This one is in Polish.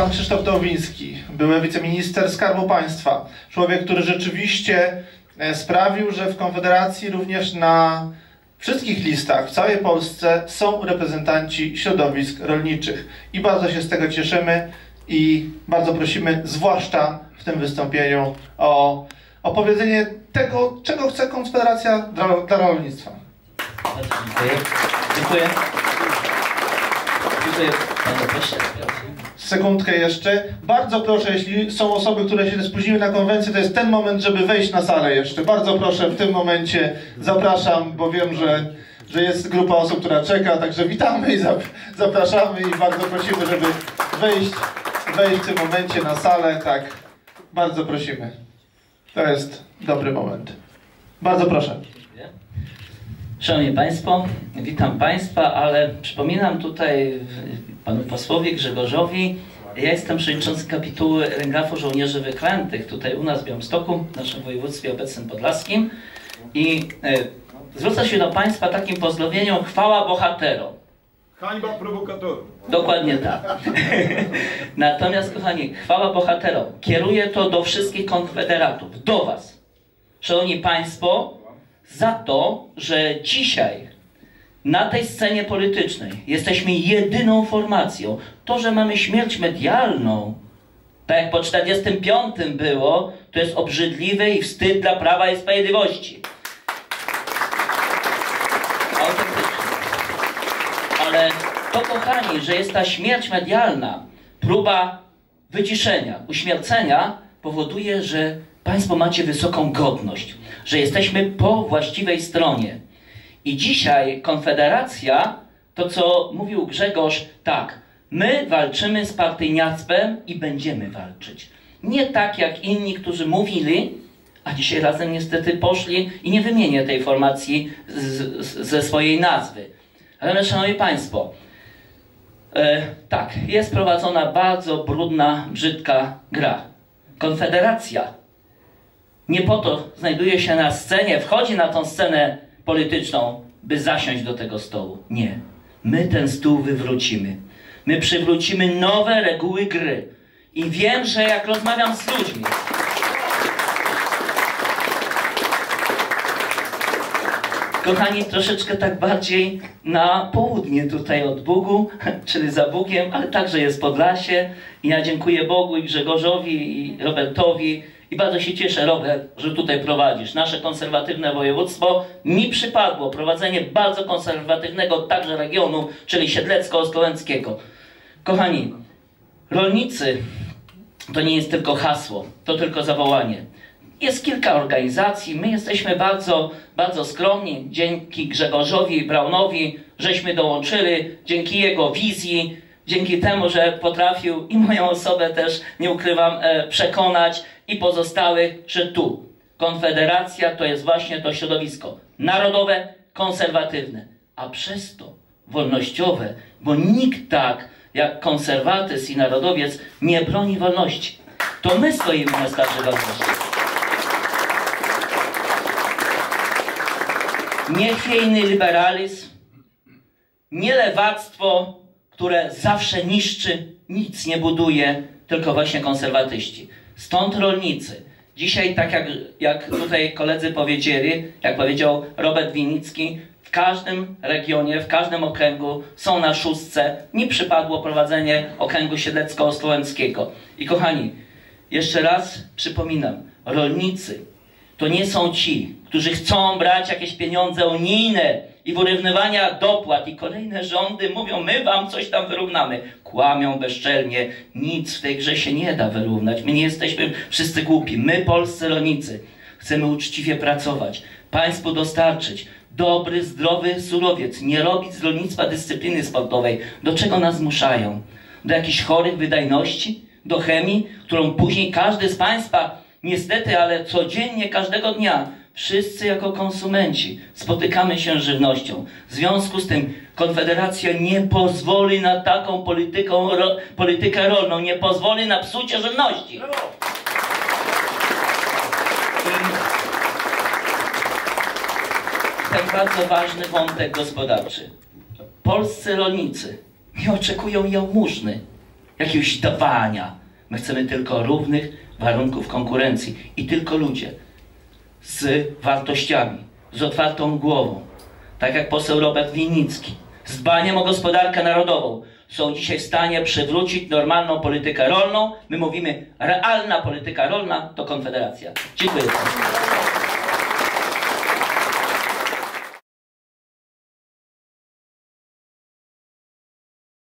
pan Krzysztof Dowiński, były wiceminister Skarbu Państwa. Człowiek, który rzeczywiście e, sprawił, że w Konfederacji również na wszystkich listach w całej Polsce są reprezentanci środowisk rolniczych. I bardzo się z tego cieszymy i bardzo prosimy, zwłaszcza w tym wystąpieniu, o opowiedzenie tego, czego chce Konfederacja dla, dla rolnictwa. Dziękuję. Dziękuję. Sekundkę jeszcze. Bardzo proszę, jeśli są osoby, które się spóźniły na konwencję, to jest ten moment, żeby wejść na salę jeszcze. Bardzo proszę w tym momencie. Zapraszam, bo wiem, że, że jest grupa osób, która czeka, także witamy i zap- zapraszamy i bardzo prosimy, żeby wejść, wejść w tym momencie na salę. Tak, bardzo prosimy. To jest dobry moment. Bardzo proszę. Szanowni Państwo, witam Państwa, ale przypominam tutaj panu posłowi Grzegorzowi, ja jestem przewodniczący kapituły Ręgafu Żołnierzy Wyklętych tutaj u nas w Białymstoku, w naszym województwie obecnym podlaskim i e, zwrócę się do Państwa takim pozdrowieniem chwała bohaterom. Hańba prowokatorów. Dokładnie tak. Natomiast, kochani, chwała bohaterom. Kieruję to do wszystkich konfederatów, do Was. Szanowni Państwo, za to, że dzisiaj na tej scenie politycznej jesteśmy jedyną formacją. To, że mamy śmierć medialną, tak jak po 45 było, to jest obrzydliwe i wstyd dla Prawa i Sprawiedliwości. Ale to, kochani, że jest ta śmierć medialna, próba wyciszenia, uśmiercenia, powoduje, że Państwo macie wysoką godność, że jesteśmy po właściwej stronie. I dzisiaj Konfederacja, to co mówił Grzegorz, tak, my walczymy z partyjniactwem i będziemy walczyć. Nie tak jak inni, którzy mówili, a dzisiaj razem niestety poszli i nie wymienię tej formacji z, z, ze swojej nazwy. Ale szanowni Państwo, e, tak, jest prowadzona bardzo brudna, brzydka gra. Konfederacja nie po to znajduje się na scenie, wchodzi na tą scenę polityczną, by zasiąść do tego stołu. Nie. My ten stół wywrócimy. My przywrócimy nowe reguły gry. I wiem, że jak rozmawiam z ludźmi, Kochani, troszeczkę tak bardziej na południe tutaj od Bugu, czyli za Bugiem, ale także jest Podlasie. I ja dziękuję Bogu i Grzegorzowi i Robertowi i bardzo się cieszę, Robert, że tutaj prowadzisz. Nasze konserwatywne województwo mi przypadło prowadzenie bardzo konserwatywnego także regionu, czyli Siedlecko-Ostrołęckiego. Kochani, rolnicy to nie jest tylko hasło, to tylko zawołanie. Jest kilka organizacji, my jesteśmy bardzo, bardzo skromni. Dzięki Grzegorzowi Braunowi żeśmy dołączyli, dzięki jego wizji, dzięki temu, że potrafił i moją osobę też, nie ukrywam, e, przekonać i pozostałych, że tu Konfederacja to jest właśnie to środowisko narodowe, konserwatywne, a przez to wolnościowe, bo nikt tak jak konserwatyzm i narodowiec nie broni wolności. To my stoimy na straży wolności. Niechwiejny liberalizm, nie lewactwo, które zawsze niszczy, nic nie buduje, tylko właśnie konserwatyści. Stąd rolnicy. Dzisiaj, tak jak, jak tutaj koledzy powiedzieli, jak powiedział Robert Winicki, w każdym regionie, w każdym okręgu są na szóstce. Mi przypadło prowadzenie okręgu siedlecko-ostrołęckiego. I kochani, jeszcze raz przypominam, rolnicy to nie są ci, którzy chcą brać jakieś pieniądze unijne i wyrównywania dopłat i kolejne rządy mówią, my wam coś tam wyrównamy. Kłamią bezczelnie. Nic w tej grze się nie da wyrównać. My nie jesteśmy wszyscy głupi. My, polscy rolnicy, chcemy uczciwie pracować, państwu dostarczyć dobry, zdrowy surowiec, nie robić z rolnictwa dyscypliny sportowej. Do czego nas zmuszają? Do jakichś chorych wydajności? Do chemii, którą później każdy z państwa, niestety, ale codziennie, każdego dnia Wszyscy jako konsumenci spotykamy się z żywnością. W związku z tym Konfederacja nie pozwoli na taką polityką, ro, politykę rolną, nie pozwoli na psucie żywności. I ten bardzo ważny wątek gospodarczy. Polscy rolnicy nie oczekują jałmużny. jakiegoś dawania. My chcemy tylko równych warunków konkurencji i tylko ludzie z wartościami, z otwartą głową, tak jak poseł Robert Winnicki, z dbaniem o gospodarkę narodową, są dzisiaj w stanie przywrócić normalną politykę rolną. My mówimy, realna polityka rolna to Konfederacja. Dziękuję.